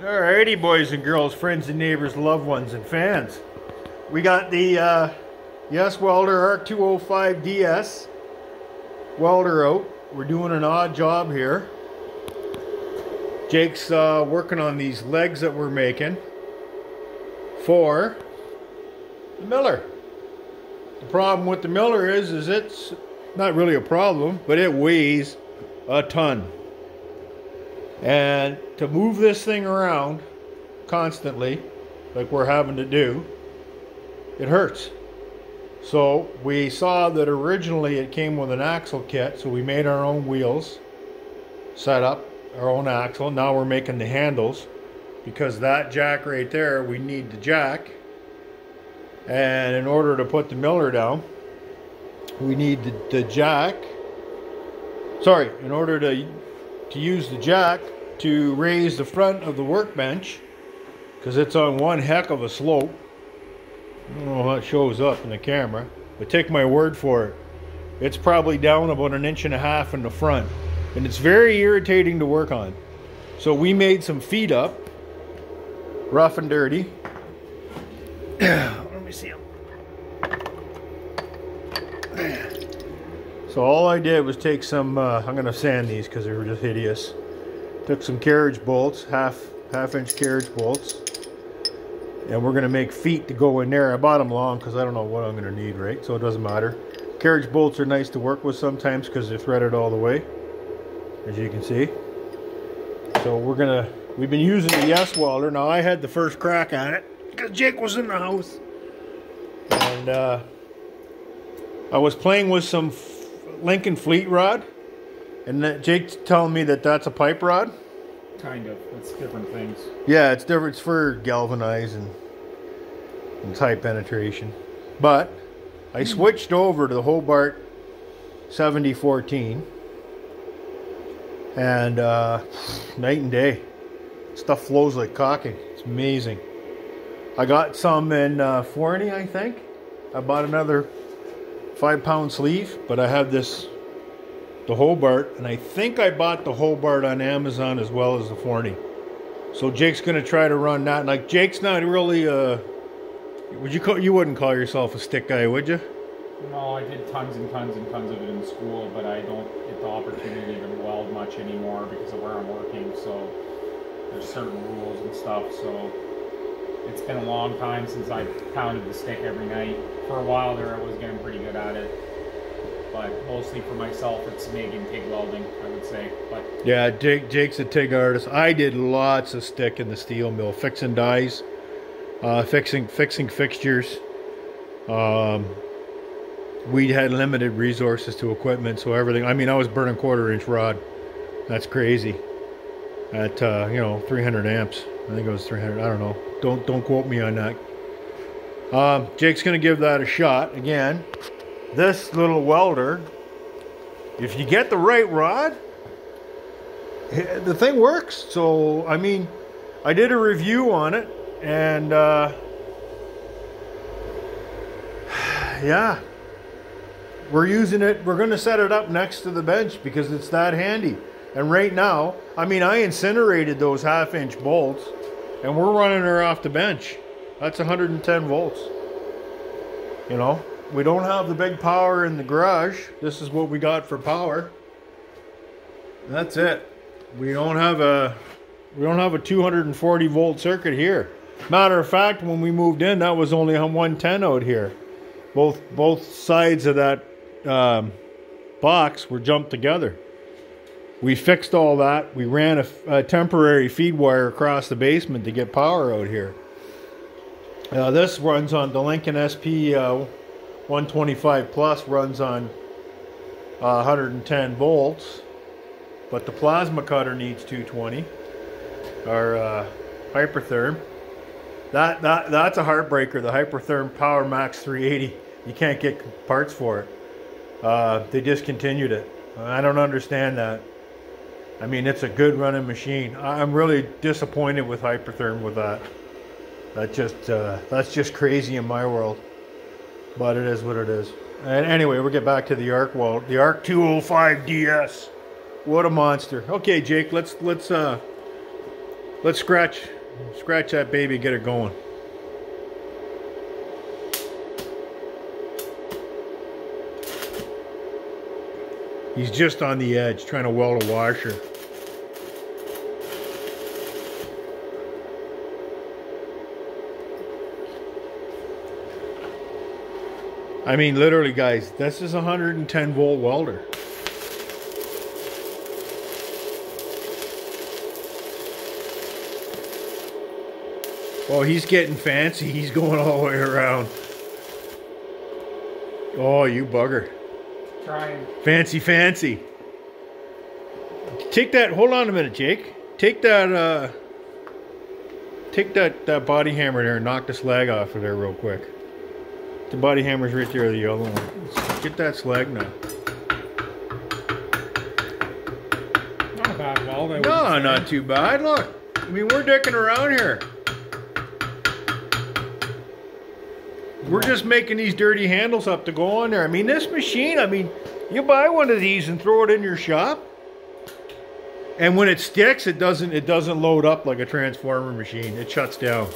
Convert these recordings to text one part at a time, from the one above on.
Alrighty, boys and girls, friends and neighbors, loved ones and fans. We got the uh, Yes Welder ARC 205 DS welder out. We're doing an odd job here. Jake's uh, working on these legs that we're making for the Miller. The problem with the Miller is, is it's not really a problem, but it weighs a ton. And to move this thing around constantly, like we're having to do, it hurts. So we saw that originally it came with an axle kit, so we made our own wheels, set up our own axle. Now we're making the handles because that jack right there, we need the jack. And in order to put the miller down, we need the, the jack. Sorry, in order to to use the jack to raise the front of the workbench because it's on one heck of a slope. I don't know how it shows up in the camera, but take my word for it. It's probably down about an inch and a half in the front, and it's very irritating to work on. So we made some feet up, rough and dirty. Let me see. So all I did was take some, uh, I'm going to sand these because they were just hideous. Took some carriage bolts, half half inch carriage bolts. And we're going to make feet to go in there. I bought them long because I don't know what I'm going to need, right? So it doesn't matter. Carriage bolts are nice to work with sometimes because they're threaded all the way. As you can see. So we're going to, we've been using the Yes Welder. Now I had the first crack on it because Jake was in the house. And uh, I was playing with some Lincoln Fleetweld rod, and Jake's telling me that that's a pipe rod. Kind of. It's different things. Yeah, it's different. It's for galvanized and, and high penetration. But I switched over to the Hobart 7014, and uh, night and day. Stuff flows like caulking. It's amazing. I got some in uh, Forney, I think. I bought another five pound sleeve, but I have this, the Hobart, and I think I bought the Hobart on Amazon as well as the Forney. So Jake's gonna try to run that. Like Jake's not really uh would you call you wouldn't call yourself a stick guy, would you? No, I did tons and tons and tons of it in school, but I don't get the opportunity to weld much anymore because of where I'm working. So there's certain rules and stuff. So it's been a long time since I pounded the stick every night. For a while there, I was getting pretty good at it. But mostly for myself, it's MIG and TIG welding, I would say. But Yeah, Jake, Jake's a TIG artist. I did lots of stick in the steel mill, fixing dies, uh, fixing fixing fixtures. Um, we had limited resources to equipment, so everything. I mean, I was burning quarter inch rod. That's crazy. At uh, you know 300 amps. I think it was 300. I don't know. Don't don't quote me on that. Um, Jake's gonna give that a shot again. This little welder, if you get the right rod, eh, the thing works. So I mean, I did a review on it, and uh, yeah, we're using it. We're gonna set it up next to the bench because it's that handy. And right now, I mean, I incinerated those half inch bolts and we're running her off the bench. That's 110 volts. You know, we don't have the big power in the garage. This is what we got for power. That's it. We don't have a we don't have a 240 volt circuit here. Matter of fact, when we moved in, that was only on 110 out here. Both both sides of that um, box were jumped together. We fixed all that. We ran a, a, temporary feed wire across the basement to get power out here. Uh, this runs on the Lincoln SP uh, 125 Plus runs on uh, 110 volts, but the plasma cutter needs 220. Our uh, Hypertherm. That, that that's a heartbreaker. The Hypertherm Powermax 380. You can't get parts for it. Uh, they discontinued it. I don't understand that. I mean, it's a good running machine. I'm really disappointed with Hypertherm with that. That just uh, that's just crazy in my world. But it is what it is. And anyway, we'll get back to the Arc Well, the Arc 205 DS. What a monster. Okay, Jake, let's let's uh Let's scratch, scratch that baby, get it going. He's just on the edge trying to weld a washer. I mean, literally, guys, this is a 110 volt welder. Oh, he's getting fancy. He's going all the way around. Oh, you bugger. Trying. Fancy, fancy. Take that. Hold on a minute, Jake. Take that. uh Take that that body hammer there and knock the slag off of there real quick. The body hammer's right there, the yellow one. Get that slag now. Not a bad weld. I No, not too bad. Look, I mean, we're dicking around here. We're just making these dirty handles up to go on there. I mean, this machine, I mean, you buy one of these and throw it in your shop. And when it sticks, it doesn't it doesn't load up like a transformer machine. It shuts down.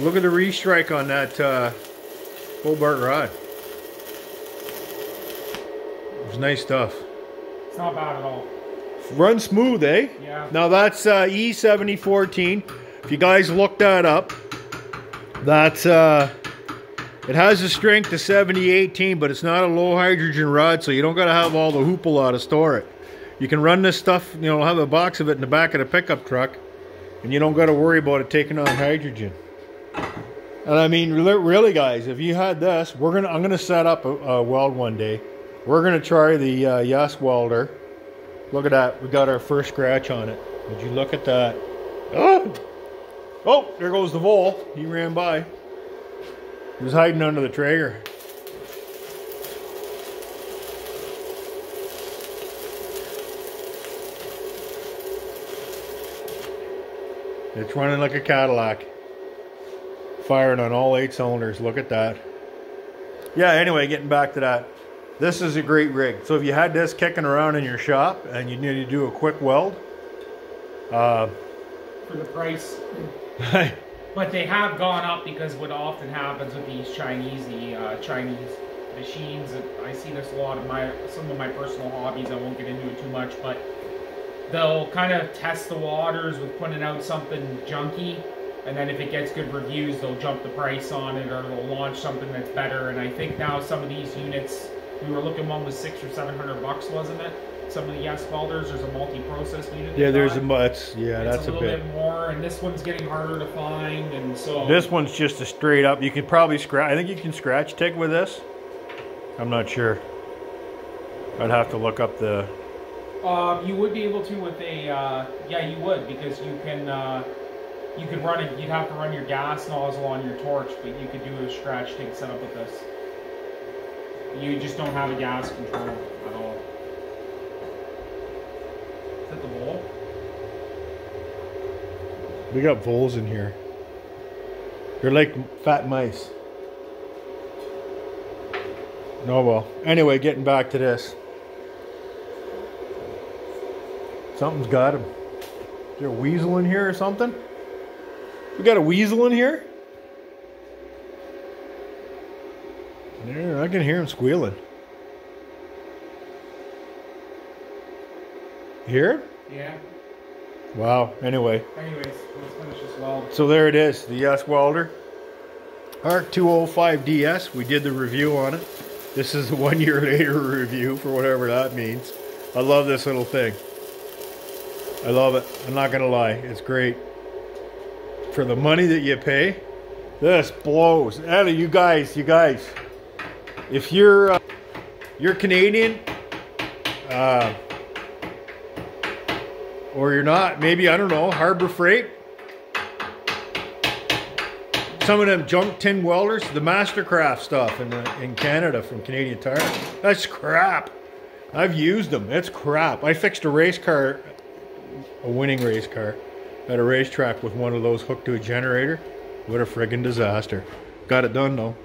Look at the restrike on that uh, Hobart rod. It's nice stuff. It's not bad at all. Run smooth, eh? Yeah. Now that's uh, E7014. If you guys look that up, that's uh, it has a strength of 7018, but it's not a low hydrogen rod, so you don't gotta have all the hoopla to store it. You can run this stuff, you know, have a box of it in the back of the pickup truck, and you don't gotta worry about it taking on hydrogen. And I mean, really, guys, if you had this, we're gonna I'm gonna set up a, a weld one day. We're gonna try the uh, Yes welder. Look at that. We got our first scratch on it. Would you look at that? Oh! Oh, there goes the vole. He ran by. He was hiding under the Traeger. It's running like a Cadillac. Firing on all eight cylinders. Look at that. Yeah, anyway, getting back to that. This is a great rig. So if you had this kicking around in your shop and you need to do a quick weld, uh, For the price. But they have gone up because what often happens with these Chinese, the uh, Chinese machines, I see this a lot of my some of my personal hobbies. I won't get into it too much, but they'll kind of test the waters with putting out something junky, and then if it gets good reviews, they'll jump the price on it or they'll launch something that's better. And I think now some of these units, we were looking one was six or seven hundred bucks, wasn't it? Some of the welders, there's a multi-process unit. yeah, there's a much. Yeah, It's that's a a, bit. bit more, and this one's getting harder to find, and so This one's just a straight up. You could probably scratch. I think you can scratch TIG with this. I'm not sure. I'd have to look up the. Um, you would be able to with a, uh, yeah, you would because you can, uh, you could run it. You'd have to run your gas nozzle on your torch, but you could do a scratch TIG setup with this. You just don't have a gas control at all. Is that the bowl? We got voles in here. They're like fat mice. No, well. Anyway, getting back to this. Something's got him. Is there a weasel in here or something? We got a weasel in here? Yeah, I can hear him squealing. You hear? Yeah. Wow. Anyway. Anyways, let's finish this weld. So there it is, the Yes Welder. ARC 205DS, we did the review on it. This is a one year later review for whatever that means. I love this little thing. I love it. I'm not gonna lie, it's great. For the money that you pay, this blows. Ellie, you guys, you guys, if you're uh, you're Canadian, uh, or you're not, maybe I don't know, Harbor Freight, some of them junk tin welders, the Mastercraft stuff in the, in Canada from Canadian Tire. That's crap. I've used them. It's crap. I fixed a race car, a winning race car, at a racetrack with one of those hooked to a generator. What a friggin' disaster. Got it done though.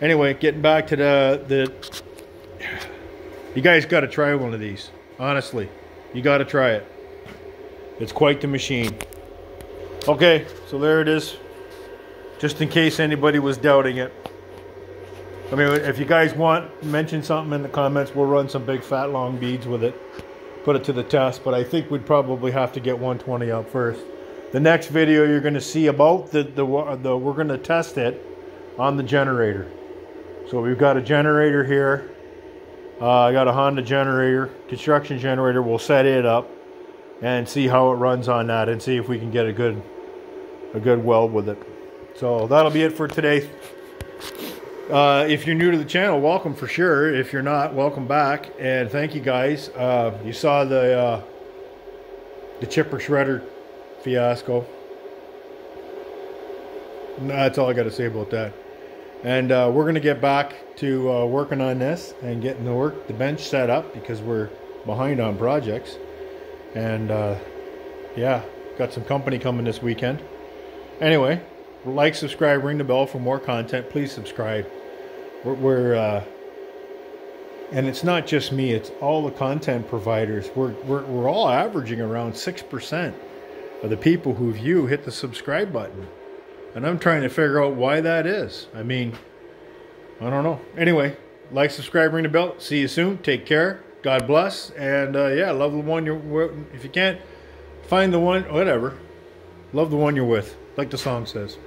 Anyway, getting back to the the. You guys got to try one of these. Honestly, you got to try it. It's quite the machine. Okay, so there it is. Just in case anybody was doubting it. I mean, if you guys want, mention something in the comments. We'll run some big fat long beads with it. Put it to the test, but I think we'd probably have to get 120 out first. The next video you're going to see about the, the, the we're going to test it on the generator. So we've got a generator here. Uh, I got a Honda generator, construction generator. We'll set it up and see how it runs on that and see if we can get a good a good weld with it. So that'll be it for today. Uh, if you're new to the channel, welcome for sure. If you're not, welcome back. And thank you guys. Uh, you saw the uh, the chipper shredder fiasco. That's all I got to say about that. And uh, we're going to get back to uh, working on this and getting the work, the bench set up because we're behind on projects. And uh, yeah, got some company coming this weekend. Anyway, like, subscribe, ring the bell for more content. Please subscribe. We're, we're uh, and it's not just me; it's all the content providers. We're we're, we're all averaging around six percent of the people who view hit the subscribe button. And I'm trying to figure out why that is. I mean, I don't know. Anyway, like, subscribe, ring the bell. See you soon. Take care. God bless. And uh, yeah, love the one you're with. If you can't find the one, whatever. Love the one you're with, like the song says.